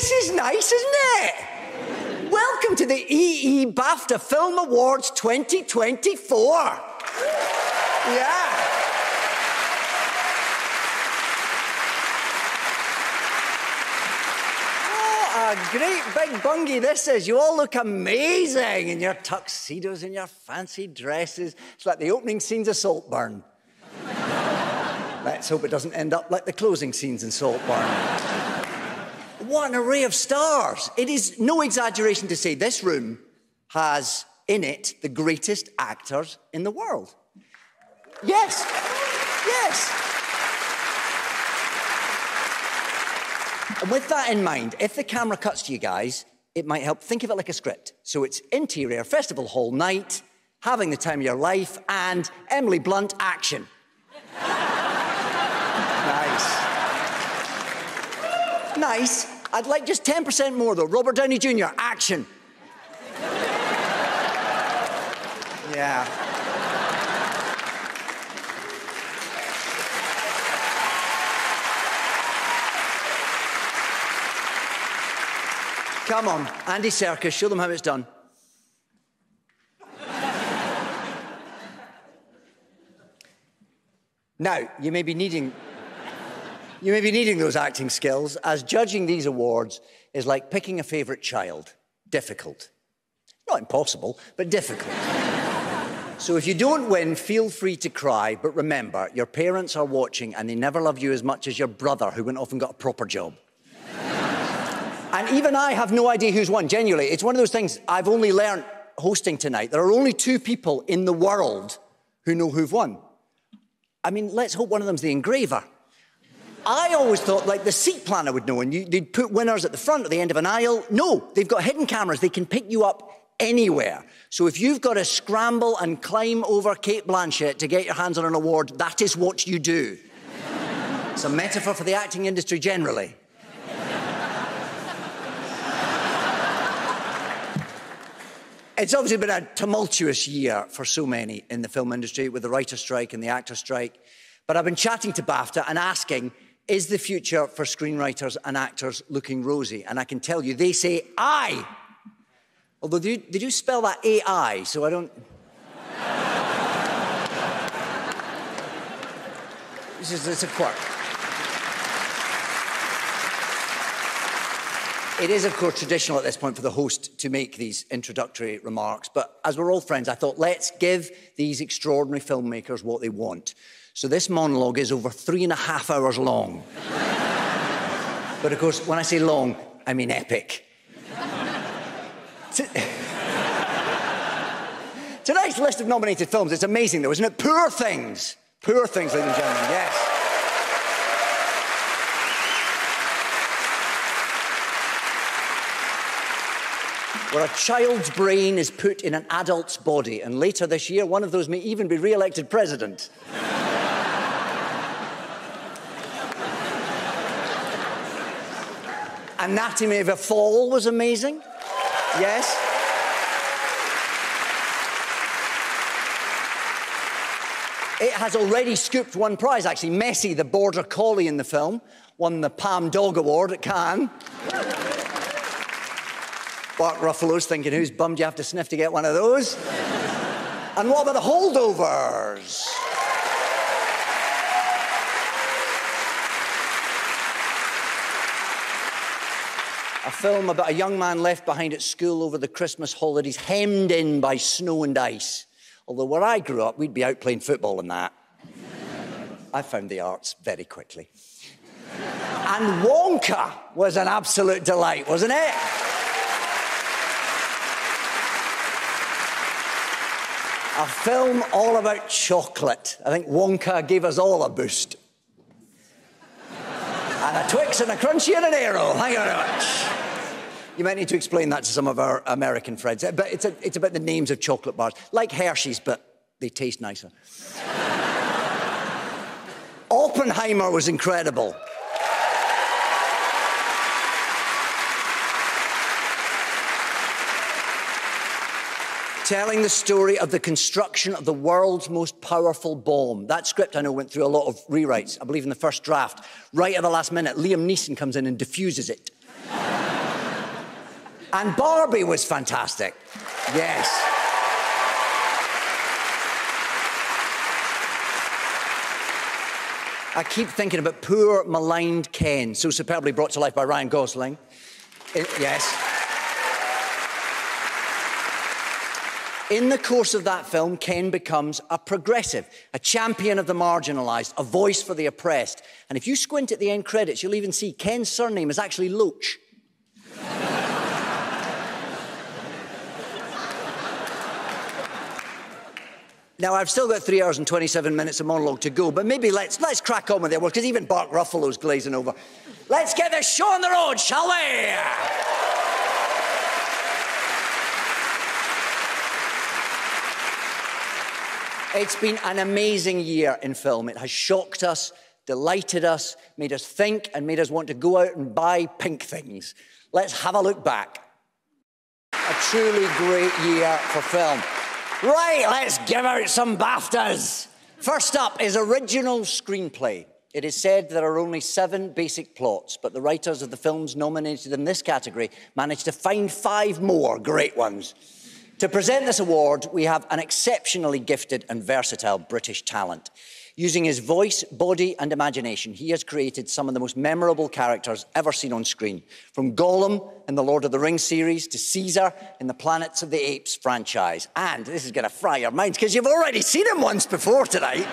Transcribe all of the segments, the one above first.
this is nice, isn't it? Welcome to the EE BAFTA Film Awards 2024. Yeah. A great big bungie this is. You all look amazing in your tuxedos and your fancy dresses. It's like the opening scenes of Saltburn. Let's hope it doesn't end up like the closing scenes in Saltburn. What an array of stars. It is no exaggeration to say this room has in it the greatest actors in the world. Yes, yes. And with that in mind, if the camera cuts to you guys, it might help. Think of it like a script. So it's interior, festival hall night, having the time of your life, and Emily Blunt action. nice. Nice. I'd like just 10% more, though. Robert Downey Jr., action. yeah. Come on, Andy Serkis, show them how it's done. now, you may be needing you may be needing those acting skills, as judging these awards is like picking a favourite child. Difficult. Not impossible, but difficult. so if you don't win, feel free to cry, but remember, your parents are watching and they never love you as much as your brother who went off and got a proper job. and even I have no idea who's won, genuinely. It's one of those things I've only learned hosting tonight. There are only two people in the world who know who've won. I mean, let's hope one of them's the engraver. I always thought like the seat planner would know and you, they'd put winners at the front or the end of an aisle. No, they've got hidden cameras. They can pick you up anywhere. So if you've got to scramble and climb over Cate Blanchett to get your hands on an award, that is what you do. it's a metaphor for the acting industry generally. It's obviously been a tumultuous year for so many in the film industry with the writer strike and the actor strike. But I've been chatting to BAFTA and asking is the future for screenwriters and actors looking rosy? And I can tell you, they say aye. Although they, they do spell that AI, so I don't. this is it's a quirk. It is, of course, traditional at this point for the host to make these introductory remarks, but as we're all friends, I thought let's give these extraordinary filmmakers what they want. So this monologue is over three and a half hours long. but of course, when I say long, I mean epic. Tonight's list of nominated films, it's amazing though, isn't it? Poor Things. Poor Things, ladies and gentlemen, yes. where a child's brain is put in an adult's body, and later this year, one of those may even be re elected president. Anatomy of a Fall was amazing. Yes. It has already scooped one prize, actually. Messi, the border collie in the film, won the Palm Dog Award at Cannes. Mark Ruffalo's thinking, who's bummed you have to sniff to get one of those? and what about the holdovers? A film about a young man left behind at school over the Christmas holidays, hemmed in by snow and ice. Although where I grew up, we'd be out playing football and that. I found the arts very quickly. and Wonka was an absolute delight, wasn't it? A film all about chocolate. I think Wonka gave us all a boost and a Twix and a Crunchie and an Aero. Thank you very much. You might need to explain that to some of our American friends. But it's, a, it's about the names of chocolate bars, like Hershey's, but they taste nicer. Oppenheimer was incredible. Telling the story of the construction of the world's most powerful bomb. That script, I know, went through a lot of rewrites. I believe in the first draft, right at the last minute, Liam Neeson comes in and diffuses it. And Barbie was fantastic. Yes. I keep thinking about poor, maligned Ken, so superbly brought to life by Ryan Gosling. It, yes. In the course of that film, Ken becomes a progressive, a champion of the marginalised, a voice for the oppressed. And if you squint at the end credits, you'll even see Ken's surname is actually Loach. Now, I've still got three hours and 27 minutes of monologue to go, but maybe let's, let's crack on with it, because even Mark Ruffalo's glazing over. Let's get this show on the road, shall we? It's been an amazing year in film. It has shocked us, delighted us, made us think, and made us want to go out and buy pink things. Let's have a look back. A truly great year for film. Right, let's give out some BAFTAs. First up is original screenplay. It is said there are only seven basic plots, but the writers of the films nominated in this category managed to find five more great ones. To present this award, we have an exceptionally gifted and versatile British talent. Using his voice, body, and imagination, he has created some of the most memorable characters ever seen on screen. From Gollum in the Lord of the Rings series to Caesar in the Planets of the Apes franchise. And this is going to fry your minds because you've already seen him once before tonight.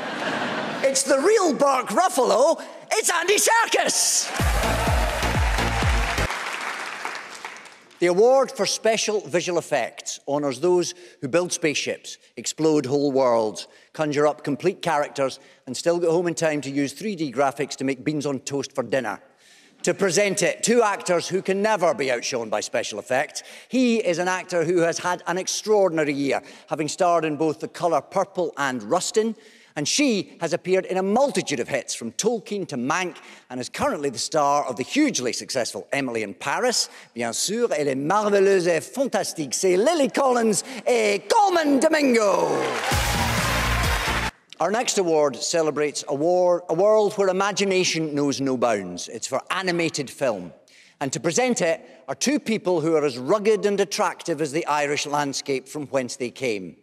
it's the real Mark Ruffalo, it's Andy Serkis. The award for special visual effects honours those who build spaceships, explode whole worlds, conjure up complete characters, and still get home in time to use 3D graphics to make beans on toast for dinner. To present it, two actors who can never be outshone by special effects. He is an actor who has had an extraordinary year, having starred in both The Colour Purple and Rustin, and she has appeared in a multitude of hits, from Tolkien to Mank, and is currently the star of the hugely successful Emily in Paris. Bien sûr, elle est merveilleuse et fantastique. C'est Lily Collins et Colman Domingo. Our next award celebrates a, war, a world where imagination knows no bounds. It's for animated film. And to present it are two people who are as rugged and attractive as the Irish landscape from whence they came.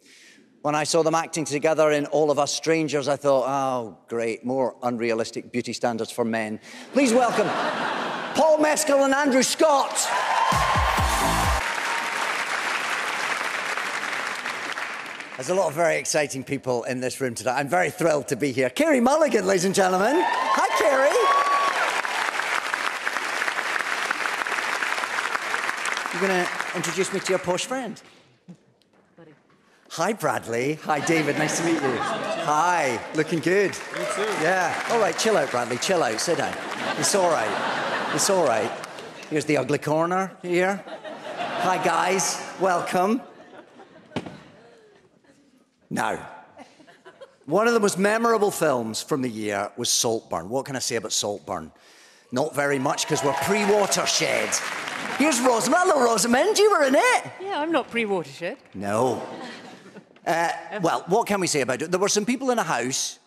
When I saw them acting together in All of Us Strangers, I thought, oh, great, more unrealistic beauty standards for men. Please welcome Paul Mescal and Andrew Scott. There's a lot of very exciting people in this room today. I'm very thrilled to be here. Carey Mulligan, ladies and gentlemen. Hi, Carey. You're going to introduce me to your posh friend? Hi, Bradley. Hi, David. Nice to meet you. Hi. Looking good. You too. Yeah. All right, chill out, Bradley. Chill out. Sit down. It's all right. It's all right. Here's the ugly corner here. Hi, guys. Welcome. Now, one of the most memorable films from the year was Saltburn. What can I say about Saltburn? Not very much because we're pre watershed. Here's Rosamund. Hello, Rosamund. You were in it. Yeah, I'm not pre watershed. No. Uh, well, what can we say about it? There were some people in a house.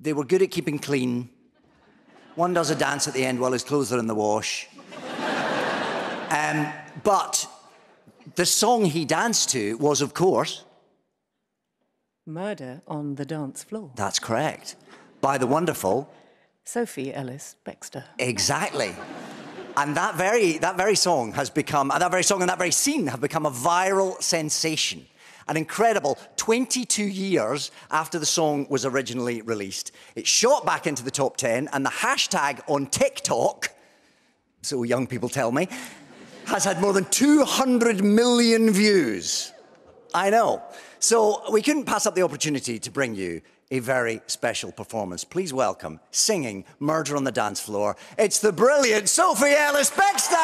They were good at keeping clean. One does a dance at the end while his clothes are in the wash. um, but the song he danced to was, of course, Murder on the Dance Floor. That's correct. By the wonderful Sophie Ellis Bextor. Exactly. And that very, that very song has become, and that very song and that very scene have become a viral sensation an incredible 22 years after the song was originally released. It shot back into the top 10, and the hashtag on TikTok, so young people tell me, has had more than 200 million views. I know. So we couldn't pass up the opportunity to bring you a very special performance. Please welcome, singing Murder on the Dance Floor, it's the brilliant Sophie Ellis Bextor!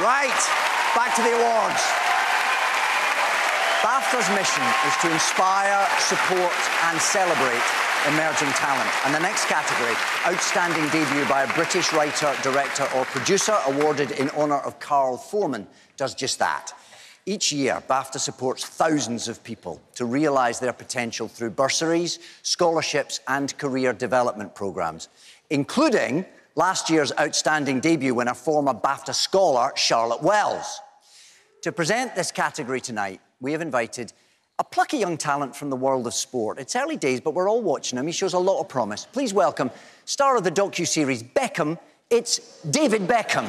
Right, back to the awards. BAFTA's mission is to inspire, support and celebrate emerging talent. And the next category, Outstanding Debut by a British writer, director or producer, awarded in honour of Carl Foreman, does just that. Each year, BAFTA supports thousands of people to realise their potential through bursaries, scholarships and career development programmes, including last year's outstanding debut winner, former BAFTA scholar Charlotte Wells. To present this category tonight, we have invited a plucky young talent from the world of sport. It's early days, but we're all watching him. He shows a lot of promise. Please welcome star of the docu-series Beckham, it's David Beckham.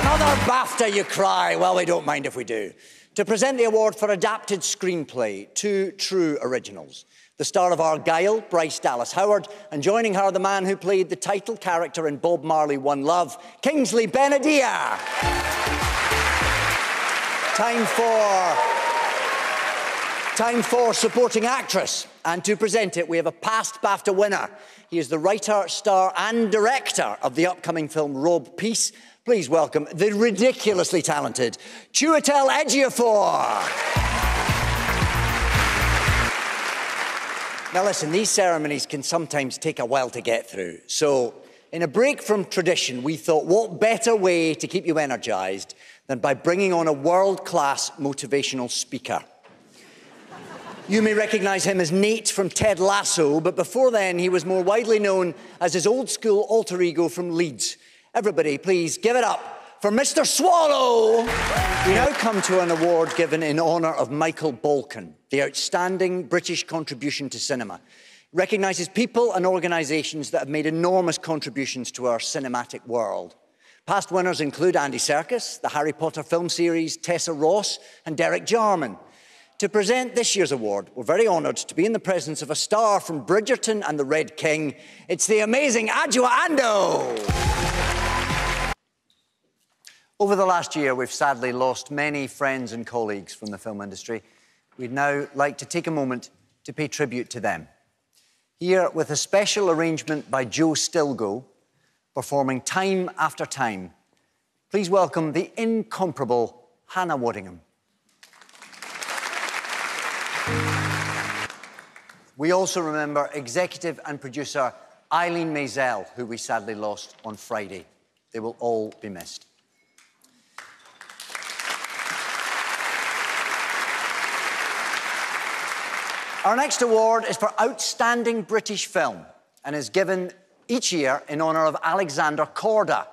Another BAFTA you cry. Well, we don't mind if we do. To present the award for adapted screenplay, two true originals. The star of Argylle, Bryce Dallas Howard, and joining her, the man who played the title character in Bob Marley One Love, Kingsley Ben-Adir. Time for Time for supporting actress. And to present it, we have a past BAFTA winner. He is the writer, star, and director of the upcoming film Rob Peace. Please welcome the ridiculously talented Chiwetel Ejiofor. Now, listen, these ceremonies can sometimes take a while to get through. So, in a break from tradition, we thought what better way to keep you energised than by bringing on a world class motivational speaker. You may recognise him as Nate from Ted Lasso, but before then, he was more widely known as his old school alter ego from Leeds. Everybody, please give it up for Mr. Swallow. We now come to an award given in honour of Michael Balcon, the outstanding British contribution to cinema. recognises people and organisations that have made enormous contributions to our cinematic world. Past winners include Andy Serkis, the Harry Potter film series, Tessa Ross, and Derek Jarman. To present this year's award, we're very honoured to be in the presence of a star from Bridgerton and the Red King. It's the amazing Adjoa Andoh. Over the last year, we've sadly lost many friends and colleagues from the film industry. We'd now like to take a moment to pay tribute to them. Here, with a special arrangement by Joe Stilgoe, performing Time After Time, please welcome the incomparable Hannah Waddingham. We also remember executive and producer Ileen Maisel, who we sadly lost on Friday. They will all be missed. Our next award is for Outstanding British Film and is given each year in honour of Alexander Korda.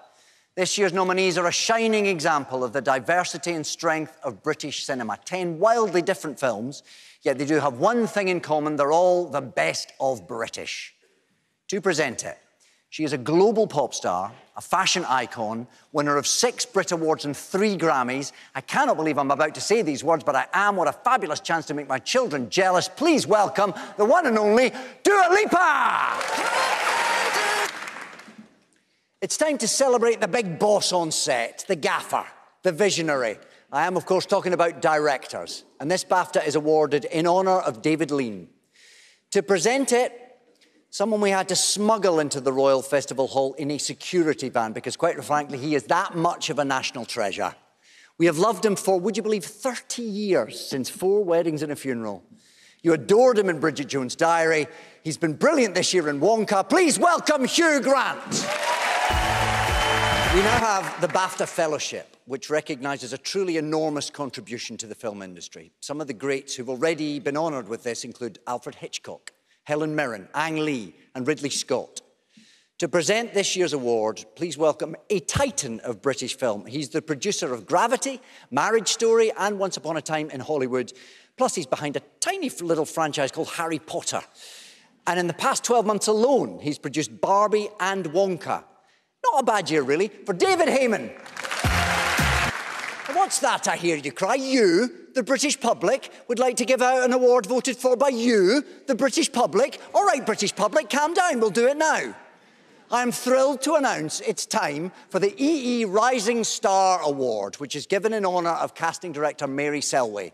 This year's nominees are a shining example of the diversity and strength of British cinema. Ten wildly different films Yet they do have one thing in common they're all the best of British. To present it, she is a global pop star, a fashion icon, winner of six Brit Awards and three Grammys. I cannot believe I'm about to say these words, but I am. What a fabulous chance to make my children jealous. Please welcome the one and only Dua Lipa! It's time to celebrate the big boss on set, the gaffer, the visionary, I am, of course, talking about directors, and this BAFTA is awarded in honour of David Lean. To present it, someone we had to smuggle into the Royal Festival Hall in a security van because, quite frankly, he is that much of a national treasure. We have loved him for, would you believe, 30 years since four weddings and a funeral. You adored him in Bridget Jones' Diary. He's been brilliant this year in Wonka. Please welcome Hugh Grant. We now have the BAFTA Fellowship, which recognises a truly enormous contribution to the film industry. Some of the greats who've already been honoured with this include Alfred Hitchcock, Helen Mirren, Ang Lee, and Ridley Scott. To present this year's award, please welcome a titan of British film. He's the producer of Gravity, Marriage Story, and Once Upon a Time in Hollywood. Plus, he's behind a tiny little franchise called Harry Potter. And in the past 12 months alone, he's produced Barbie and Wonka, not a bad year, really, for David Heyman. What's that I hear you cry? You, the British public, would like to give out an award voted for by you, the British public? All right, British public, calm down, we'll do it now. I'm thrilled to announce it's time for the EE Rising Star Award, which is given in honour of casting director Mary Selway.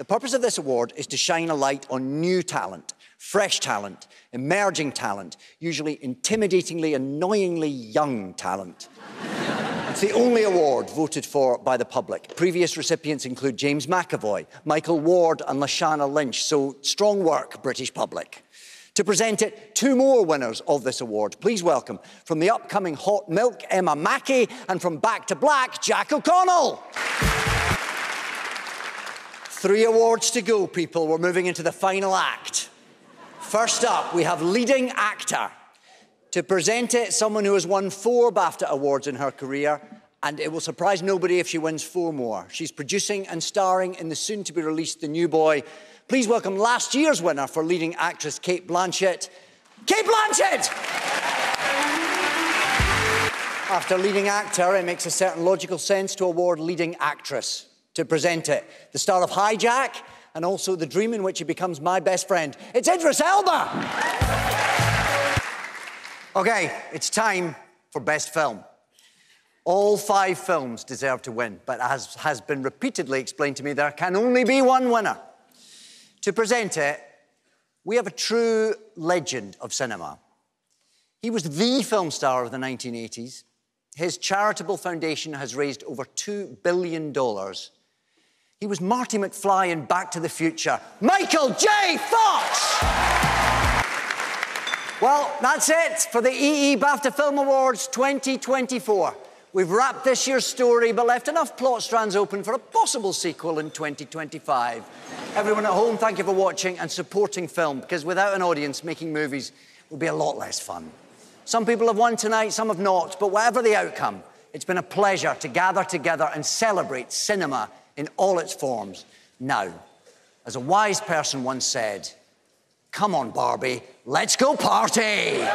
The purpose of this award is to shine a light on new talent, fresh talent, emerging talent, usually intimidatingly, annoyingly young talent. it's the only award voted for by the public. Previous recipients include James McAvoy, Michael Ward, and Lashana Lynch. So strong work, British public. To present it, two more winners of this award. Please welcome from the upcoming Hot Milk, Emma Mackey, and from Back to Black, Jack O'Connell. Three awards to go, people. We're moving into the final act. First up, we have leading actor. To present it, someone who has won four BAFTA awards in her career, and it will surprise nobody if she wins four more. She's producing and starring in the soon to be released The New Boy. Please welcome last year's winner for leading actress Cate Blanchett. Cate Blanchett! After leading actor, it makes a certain logical sense to award leading actress to present it. The star of Hijack and also the dream in which he becomes my best friend. It's Idris Elba! Okay, it's time for Best Film. All five films deserve to win, but as has been repeatedly explained to me, there can only be one winner. To present it, we have a true legend of cinema. He was the film star of the 1980s. His charitable foundation has raised over $2 billion. He was Marty McFly in Back to the Future. Michael J. Fox! Well, that's it for the EE BAFTA Film Awards 2024. We've wrapped this year's story but left enough plot strands open for a possible sequel in 2025. Everyone at home, thank you for watching and supporting film because without an audience, making movies would be a lot less fun. Some people have won tonight, some have not, but whatever the outcome, it's been a pleasure to gather together and celebrate cinema in all its forms. Now, as a wise person once said, Come on, Barbie, let's go party!